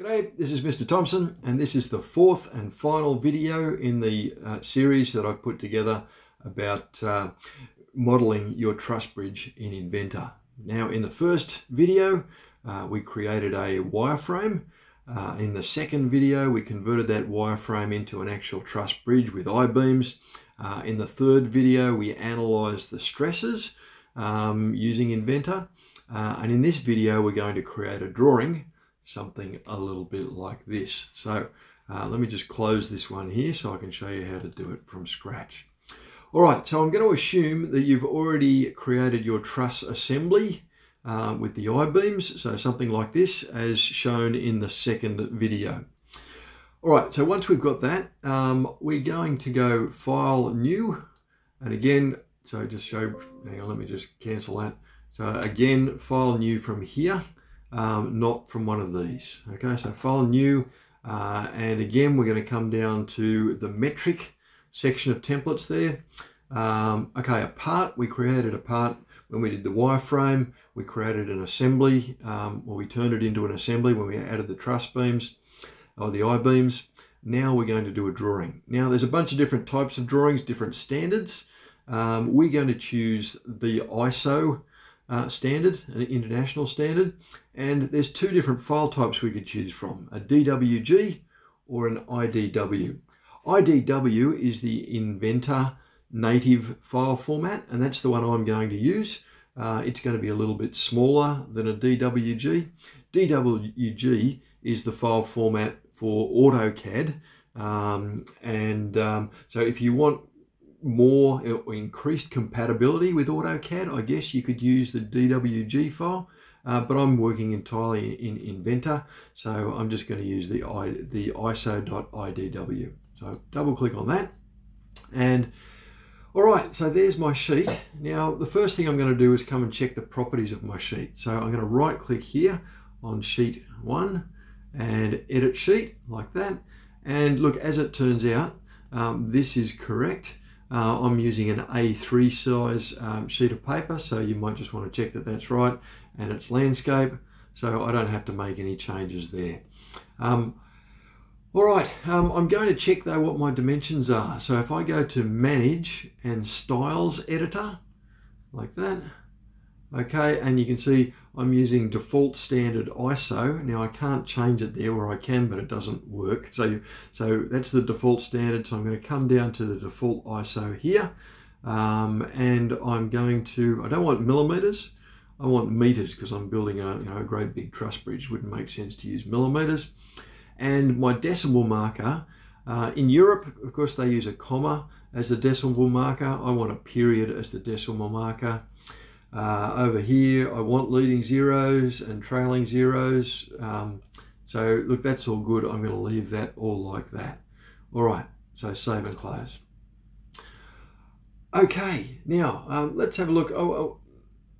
G'day, this is Mr. Thompson, and this is the fourth and final video in the uh, series that I've put together about uh, modeling your truss bridge in Inventor. Now, in the first video, uh, we created a wireframe. Uh, in the second video, we converted that wireframe into an actual truss bridge with I-beams. Uh, in the third video, we analyzed the stresses um, using Inventor. Uh, and in this video, we're going to create a drawing something a little bit like this. So uh, let me just close this one here so I can show you how to do it from scratch. All right, so I'm going to assume that you've already created your truss assembly uh, with the I-beams, so something like this as shown in the second video. All right, so once we've got that, um, we're going to go File, New, and again, so just show, hang on, let me just cancel that. So again, File, New from here um, not from one of these. Okay, so file new, uh, and again, we're going to come down to the metric section of templates there. Um, okay, a part, we created a part when we did the wireframe, we created an assembly, um, or we turned it into an assembly when we added the truss beams or the I-beams. Now we're going to do a drawing. Now there's a bunch of different types of drawings, different standards. Um, we're going to choose the ISO uh, standard, an international standard. And there's two different file types we could choose from, a DWG or an IDW. IDW is the Inventor native file format, and that's the one I'm going to use. Uh, it's going to be a little bit smaller than a DWG. DWG is the file format for AutoCAD. Um, and um, so if you want more increased compatibility with AutoCAD, I guess you could use the DWG file, uh, but I'm working entirely in Inventor, so I'm just going to use the, I, the ISO.idw. So double click on that, and all right, so there's my sheet. Now, the first thing I'm going to do is come and check the properties of my sheet. So I'm going to right click here on sheet one and edit sheet like that. And look, as it turns out, um, this is correct. Uh, I'm using an A3 size um, sheet of paper, so you might just want to check that that's right. And it's landscape, so I don't have to make any changes there. Um, all right, um, I'm going to check though what my dimensions are. So if I go to Manage and Styles Editor, like that, okay, and you can see I'm using default standard ISO. Now I can't change it there where I can, but it doesn't work. So, so that's the default standard. So I'm going to come down to the default ISO here. Um, and I'm going to, I don't want millimeters, I want meters because I'm building a, you know, a great big truss bridge. Wouldn't make sense to use millimeters. And my decimal marker, uh, in Europe, of course, they use a comma as the decimal marker. I want a period as the decimal marker. Uh, over here, I want leading zeros and trailing zeros. Um, so look, that's all good. I'm going to leave that all like that. All right, so save and close. Okay, now um, let's have a look. Oh, oh,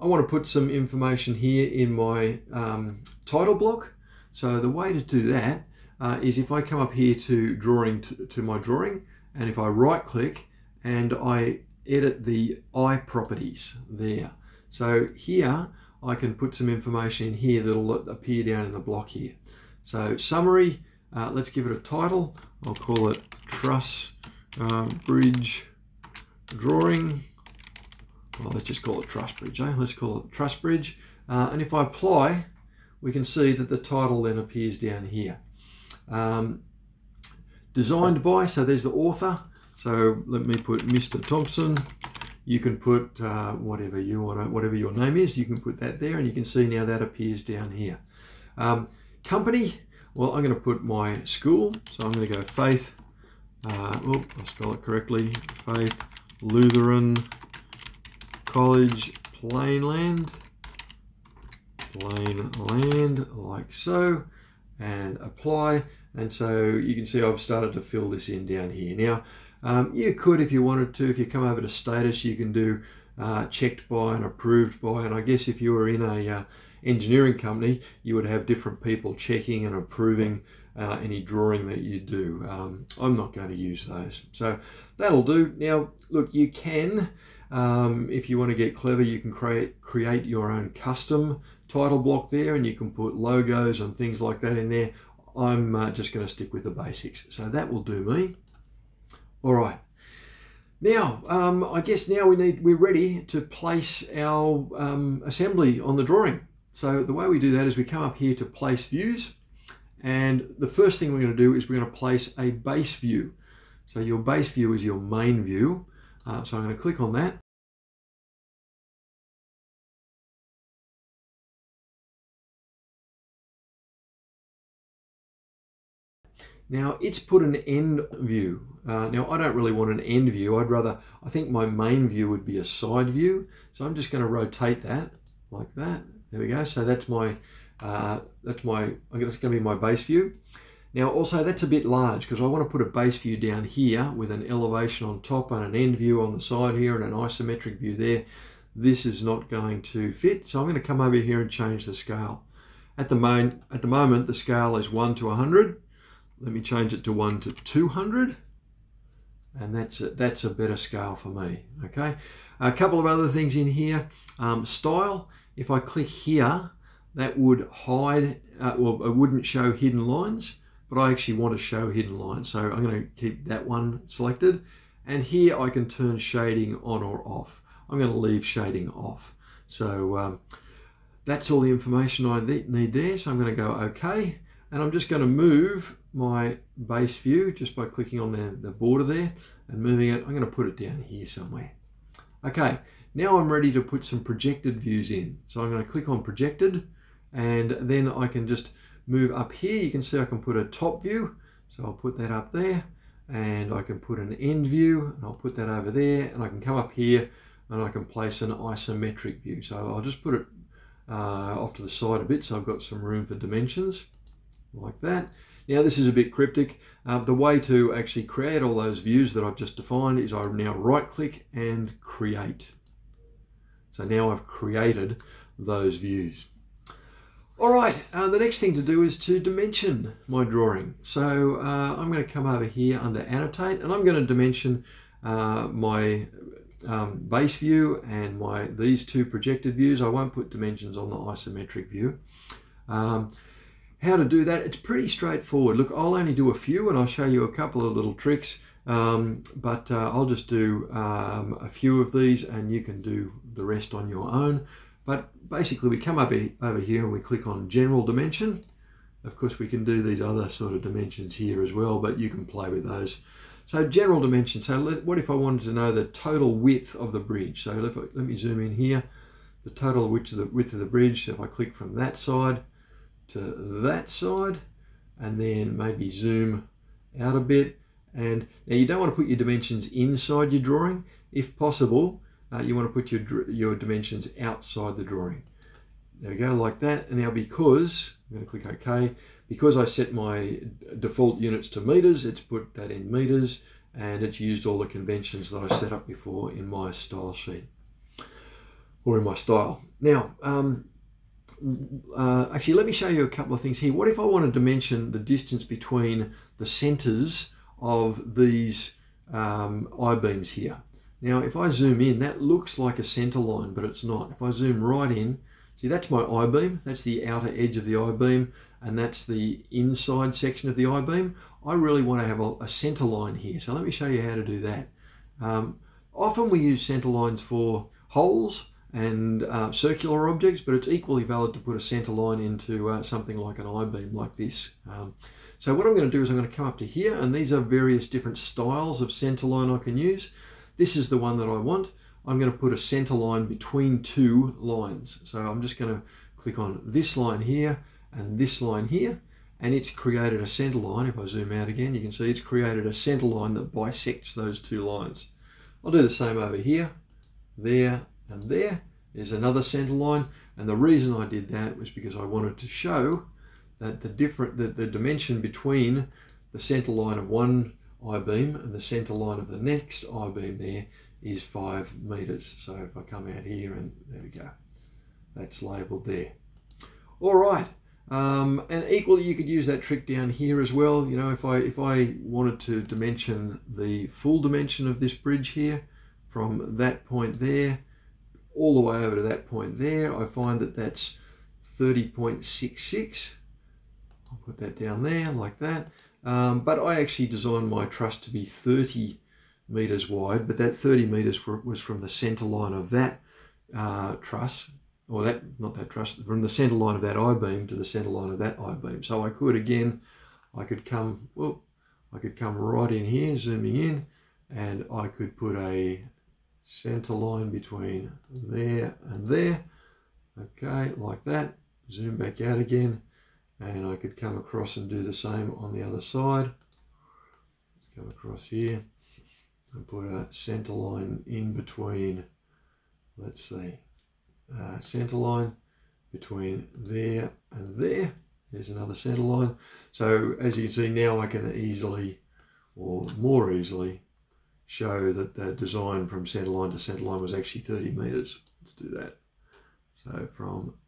I want to put some information here in my um, title block. So the way to do that uh, is if I come up here to drawing to, to my drawing, and if I right click and I edit the iProperties there. So here I can put some information in here that'll appear down in the block here. So summary, uh, let's give it a title. I'll call it truss uh, bridge drawing. Well, let's just call it truss bridge. Eh? Let's call it truss bridge. Uh, and if I apply, we can see that the title then appears down here. Um, designed by, so there's the author. So let me put Mr. Thompson you can put uh, whatever you want, whatever your name is, you can put that there and you can see now that appears down here. Um, company, well, I'm going to put my school. So I'm going to go Faith, uh, oh, I'll spell it correctly, Faith Lutheran College Plainland, Plainland, like so, and apply. And so you can see I've started to fill this in down here. Now, um, you could, if you wanted to, if you come over to status, you can do uh, checked by and approved by. And I guess if you were in a uh, engineering company, you would have different people checking and approving uh, any drawing that you do. Um, I'm not going to use those. So that'll do. Now, look, you can, um, if you want to get clever, you can create, create your own custom title block there and you can put logos and things like that in there. I'm uh, just going to stick with the basics. So that will do me. All right. Now, um, I guess now we need we're ready to place our um, assembly on the drawing. So the way we do that is we come up here to place views. And the first thing we're going to do is we're going to place a base view. So your base view is your main view. Uh, so I'm going to click on that. Now it's put an end view. Uh, now I don't really want an end view. I'd rather, I think my main view would be a side view. So I'm just going to rotate that like that. There we go. So that's my, uh, that's my, I guess it's going to be my base view. Now also that's a bit large because I want to put a base view down here with an elevation on top and an end view on the side here and an isometric view there. This is not going to fit. So I'm going to come over here and change the scale. At the, main, at the moment the scale is 1 to 100 let me change it to 1 to 200 and that's a, that's a better scale for me okay? A couple of other things in here. Um, style. If I click here that would hide uh, well it wouldn't show hidden lines but I actually want to show hidden lines so I'm going to keep that one selected. And here I can turn shading on or off. I'm going to leave shading off. So um, that's all the information I need there so I'm going to go OK and I'm just going to move my base view just by clicking on the, the border there and moving it. I'm going to put it down here somewhere. Okay, now I'm ready to put some projected views in. So I'm going to click on projected and then I can just move up here. You can see I can put a top view. So I'll put that up there and I can put an end view and I'll put that over there and I can come up here and I can place an isometric view. So I'll just put it uh, off to the side a bit so I've got some room for dimensions like that. Now this is a bit cryptic. Uh, the way to actually create all those views that I've just defined is I now right click and create. So now I've created those views. All right, uh, the next thing to do is to dimension my drawing. So uh, I'm going to come over here under annotate and I'm going to dimension uh, my um, base view and my these two projected views. I won't put dimensions on the isometric view. Um, how to do that, it's pretty straightforward. Look, I'll only do a few and I'll show you a couple of little tricks, um, but uh, I'll just do um, a few of these and you can do the rest on your own. But basically we come up over here and we click on general dimension. Of course we can do these other sort of dimensions here as well, but you can play with those. So general dimension, so let, what if I wanted to know the total width of the bridge? So let, let me zoom in here, the total width of the, width of the bridge. So if I click from that side, to that side and then maybe zoom out a bit. And now you don't want to put your dimensions inside your drawing. If possible, uh, you want to put your, your dimensions outside the drawing. There we go, like that. And now because, I'm going to click OK, because I set my default units to meters, it's put that in meters and it's used all the conventions that I set up before in my style sheet or in my style. Now, um, uh, actually, let me show you a couple of things here. What if I wanted to mention the distance between the centers of these um, I-beams here? Now, if I zoom in, that looks like a center line, but it's not. If I zoom right in, see that's my I-beam, that's the outer edge of the I-beam, and that's the inside section of the I-beam. I really want to have a, a, center line here, so let me show you how to do that. Um, often we use center lines for holes, and uh, circular objects, but it's equally valid to put a center line into uh, something like an I-beam like this. Um, so what I'm going to do is I'm going to come up to here, and these are various different styles of center line I can use. This is the one that I want. I'm going to put a center line between two lines. So I'm just going to click on this line here and this line here, and it's created a center line. If I zoom out again, you can see it's created a center line that bisects those two lines. I'll do the same over here, there, and there is another center line. And the reason I did that was because I wanted to show that the different the, the dimension between the center line of one I-beam and the center line of the next I-beam there is five meters. So if I come out here and there we go, that's labeled there. All right. Um, and equally, you could use that trick down here as well. You know, if I if I wanted to dimension the full dimension of this bridge here from that point there all the way over to that point there. I find that that's 30.66. I'll put that down there like that. Um, but I actually designed my truss to be 30 meters wide, but that 30 meters for, was from the center line of that uh, truss, or that, not that truss, from the center line of that I-beam to the center line of that I-beam. So I could, again, I could come, well, I could come right in here, zooming in, and I could put a center line between there and there. Okay, like that. Zoom back out again, and I could come across and do the same on the other side. Let's come across here and put a center line in between, let's see, uh, center line between there and there. There's another center line. So as you can see now I can easily, or more easily, show that the design from center line to center line was actually 30 meters. Let's do that. So from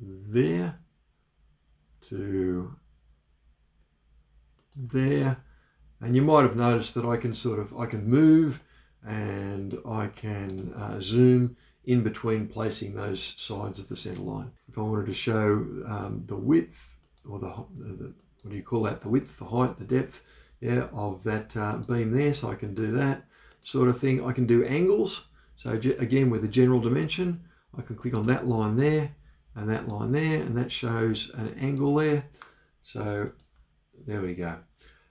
there to there, and you might have noticed that I can sort of, I can move and I can uh, zoom in between placing those sides of the center line. If I wanted to show um, the width or the, the, what do you call that, the width, the height, the depth, yeah, of that uh, beam there, so I can do that sort of thing. I can do angles, so again with the general dimension, I can click on that line there and that line there, and that shows an angle there. So there we go.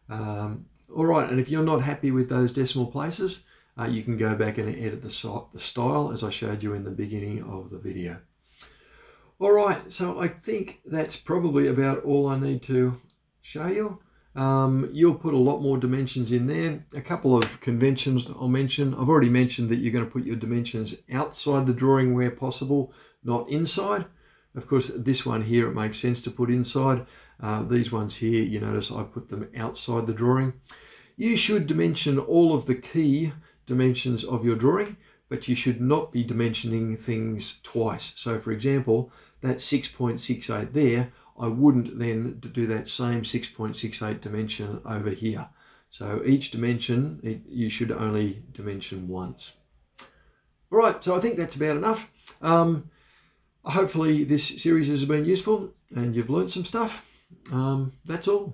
Um, all right, and if you're not happy with those decimal places, uh, you can go back and edit the, the style as I showed you in the beginning of the video. All right, so I think that's probably about all I need to show you. Um, you'll put a lot more dimensions in there. A couple of conventions I'll mention. I've already mentioned that you're going to put your dimensions outside the drawing where possible, not inside. Of course, this one here, it makes sense to put inside. Uh, these ones here, you notice I put them outside the drawing. You should dimension all of the key dimensions of your drawing, but you should not be dimensioning things twice. So for example, that 6.68 there, I wouldn't then do that same 6.68 dimension over here. So each dimension, it, you should only dimension once. All right, so I think that's about enough. Um, hopefully this series has been useful and you've learned some stuff. Um, that's all.